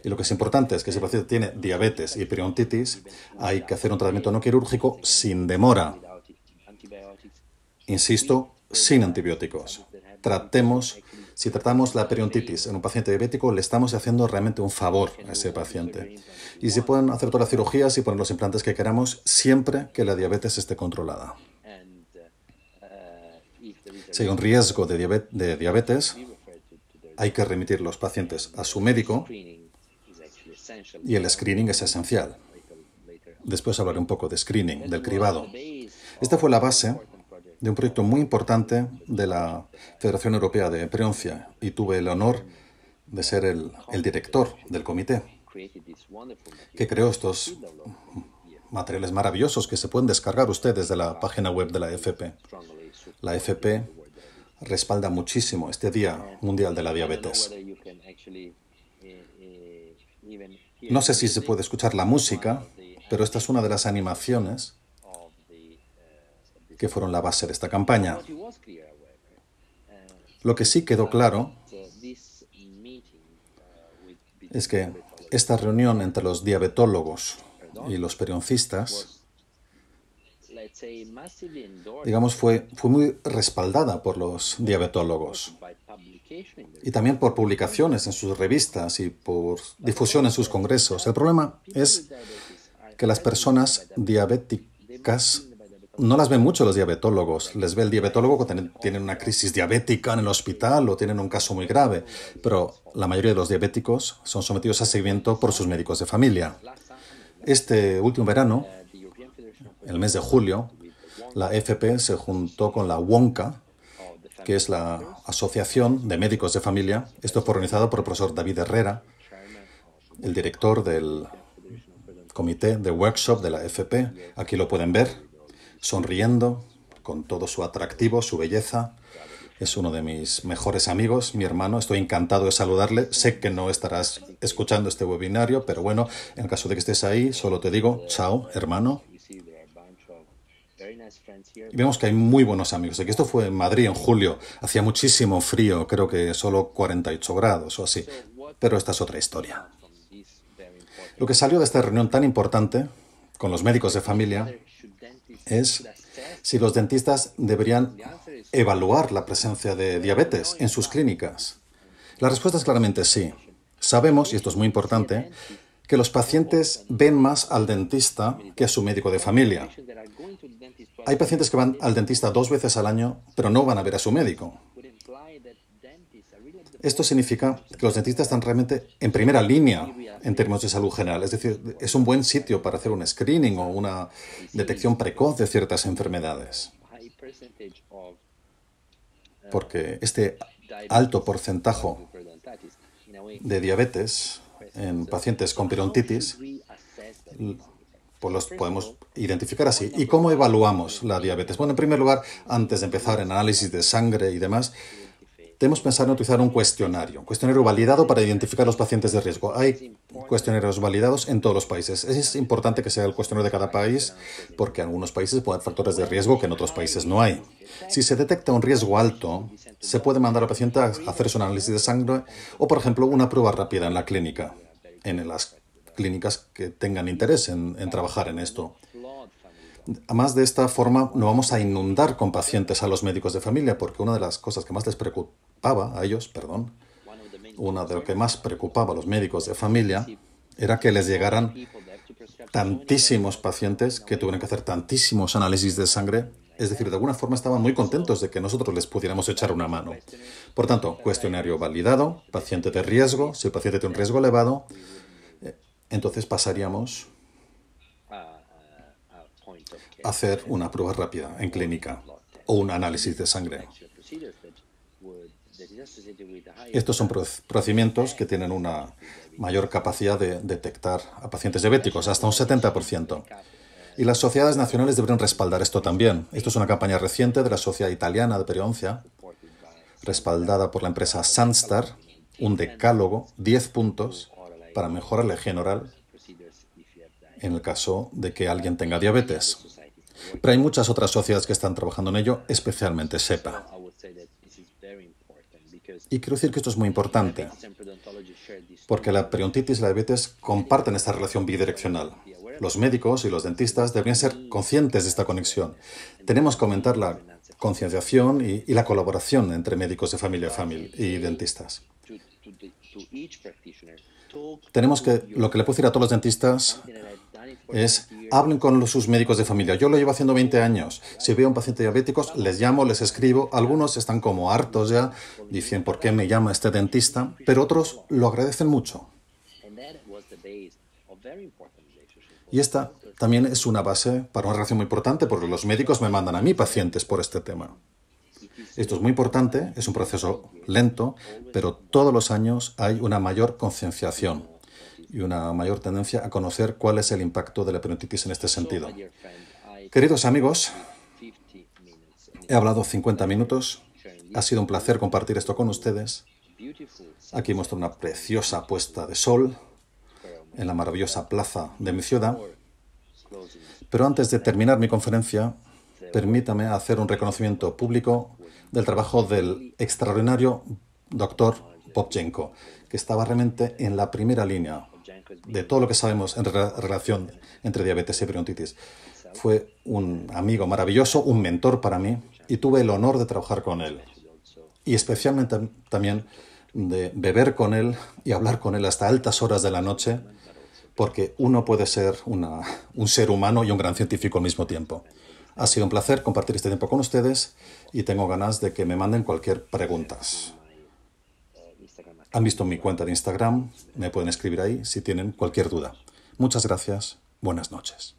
Y lo que es importante es que si el paciente tiene diabetes y periodontitis, hay que hacer un tratamiento no quirúrgico sin demora. Insisto, sin antibióticos. Tratemos si tratamos la periodontitis en un paciente diabético, le estamos haciendo realmente un favor a ese paciente. Y se pueden hacer todas las cirugías y poner los implantes que queramos siempre que la diabetes esté controlada. Si hay un riesgo de, diabetes, hay que remitir los pacientes a su médico y el screening es esencial. Después hablaré un poco de screening, del cribado. Esta fue la base de un proyecto muy importante de la Federación Europea de Preoncia y tuve el honor de ser el, director del comité que creó estos materiales maravillosos que se pueden descargar ustedes de la página web de la FP. La FP respalda muchísimo este Día Mundial de la Diabetes. No sé si se puede escuchar la música, pero esta es una de las animaciones que fueron la base de esta campaña. Lo que sí quedó claro es que esta reunión entre los diabetólogos y los perioncistas, digamos, fue, fue muy respaldada por los diabetólogos y también por publicaciones en sus revistas y por difusión en sus congresos. El problema es que las personas diabéticas no las ven mucho los diabetólogos. Les ve el diabetólogo cuando tienen una crisis diabética en el hospital o tienen un caso muy grave. Pero la mayoría de los diabéticos son sometidos a seguimiento por sus médicos de familia. Este último verano, el mes de julio, la FP se juntó con la WONCA, que es la Asociación de Médicos de Familia. Esto fue organizado por el profesor David Herrera, el director del comité de workshop de la FP. Aquí lo pueden ver sonriendo, con todo su atractivo, su belleza. Es uno de mis mejores amigos, mi hermano. Estoy encantado de saludarle. Sé que no estarás escuchando este webinario, pero bueno, en el caso de que estés ahí, solo te digo, chao, hermano. Vemos que hay muy buenos amigos. Aquí esto fue en Madrid en julio. Hacía muchísimo frío, creo que solo 48 grados o así. Pero esta es otra historia. Lo que salió de esta reunión tan importante con los médicos de familia es si los dentistas deberían evaluar la presencia de diabetes en sus clínicas. La respuesta es claramente sí. Sabemos, y esto es muy importante, que los pacientes ven más al dentista que a su médico de familia. Hay pacientes que van al dentista dos veces al año, pero no van a ver a su médico. Esto significa que los dentistas están realmente en primera línea en términos de salud general. Es decir, es un buen sitio para hacer un screening o una detección precoz de ciertas enfermedades. Porque este alto porcentaje de diabetes en pacientes con perontitis pues los podemos identificar así. ¿Y cómo evaluamos la diabetes? Bueno, en primer lugar, antes de empezar en análisis de sangre y demás, Debemos pensar en utilizar un cuestionario, un cuestionario validado para identificar los pacientes de riesgo. Hay cuestionarios validados en todos los países. Es importante que sea el cuestionario de cada país porque en algunos países pueden haber factores de riesgo que en otros países no hay. Si se detecta un riesgo alto, se puede mandar al paciente a hacer un análisis de sangre o, por ejemplo, una prueba rápida en la clínica, en las clínicas que tengan interés en trabajar en esto. Además, de esta forma no vamos a inundar con pacientes a los médicos de familia, porque una de las cosas que más les preocupa a ellos, perdón, una de lo que más preocupaba a los médicos de familia era que les llegaran tantísimos pacientes que tuvieran que hacer tantísimos análisis de sangre. Es decir, de alguna forma estaban muy contentos de que nosotros les pudiéramos echar una mano. Por tanto, cuestionario validado, paciente de riesgo, si el paciente tiene un riesgo elevado, eh, entonces pasaríamos hacer una prueba rápida en clínica o un análisis de sangre. Estos son procedimientos que tienen una mayor capacidad de detectar a pacientes diabéticos, hasta un 70%. Y las sociedades nacionales deberían respaldar esto también. Esto es una campaña reciente de la Sociedad Italiana de Periodoncia, respaldada por la empresa Sunstar, un decálogo, 10 puntos, para mejorar la higiene oral en el caso de que alguien tenga diabetes. Pero hay muchas otras sociedades que están trabajando en ello, especialmente SEPA. Y quiero decir que esto es muy importante, porque la periodontitis y la diabetes comparten esta relación bidireccional. Los médicos y los dentistas deberían ser conscientes de esta conexión. Tenemos que aumentar la concienciación y, la colaboración entre médicos de familia y dentistas. Tenemos que, lo que le puedo decir a todos los dentistas es hablen con sus médicos de familia. Yo lo llevo haciendo 20 años. Si veo a un paciente diabético, les llamo, les escribo. Algunos están como hartos ya, dicen por qué me llama este dentista, pero otros lo agradecen mucho. Y esta también es una base para una relación muy importante porque los médicos me mandan a mí pacientes por este tema. Esto es muy importante, es un proceso lento, pero todos los años hay una mayor concienciación y una mayor tendencia a conocer cuál es el impacto de la peritonitis en este sentido. Queridos amigos, he hablado 50 minutos. Ha sido un placer compartir esto con ustedes. Aquí muestro una preciosa puesta de sol en la maravillosa plaza de mi ciudad. Pero antes de terminar mi conferencia, permítame hacer un reconocimiento público del trabajo del extraordinario doctor Popchenko, que estaba realmente en la primera línea de todo lo que sabemos en relación entre diabetes y periodontitis. Fue un amigo maravilloso, un mentor para mí, y tuve el honor de trabajar con él. Y especialmente también de beber con él y hablar con él hasta altas horas de la noche, porque uno puede ser un ser humano y un gran científico al mismo tiempo. Ha sido un placer compartir este tiempo con ustedes y tengo ganas de que me manden cualquier pregunta. Han visto mi cuenta de Instagram, me pueden escribir ahí si tienen cualquier duda. Muchas gracias, buenas noches.